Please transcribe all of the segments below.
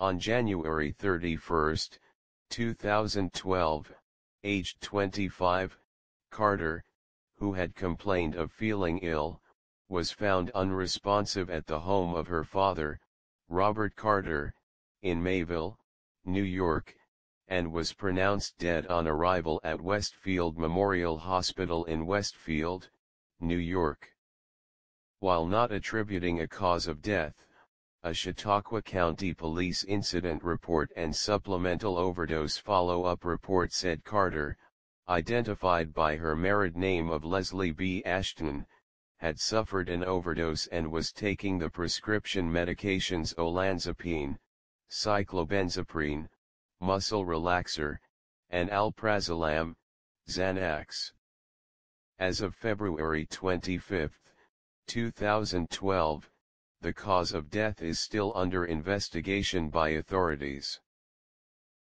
On January 31, 2012, aged 25, Carter, who had complained of feeling ill, was found unresponsive at the home of her father, Robert Carter, in Mayville, New York, and was pronounced dead on arrival at Westfield Memorial Hospital in Westfield, New York. While not attributing a cause of death, a Chautauqua County Police Incident Report and Supplemental Overdose Follow-up Report said Carter, identified by her married name of Leslie B. Ashton, had suffered an overdose and was taking the prescription medications olanzapine, cyclobenzaprine, muscle relaxer, and alprazolam, Xanax. As of February 25, 2012, the cause of death is still under investigation by authorities.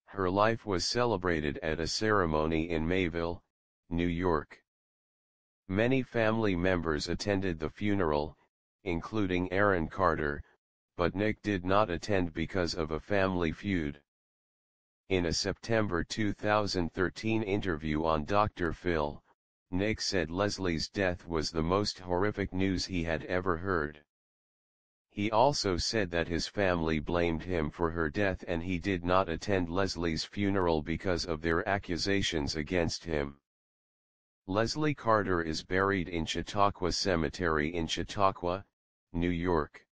Her life was celebrated at a ceremony in Mayville, New York. Many family members attended the funeral, including Aaron Carter, but Nick did not attend because of a family feud. In a September 2013 interview on Dr. Phil, Nick said Leslie's death was the most horrific news he had ever heard. He also said that his family blamed him for her death and he did not attend Leslie's funeral because of their accusations against him. Leslie Carter is buried in Chautauqua Cemetery in Chautauqua, New York.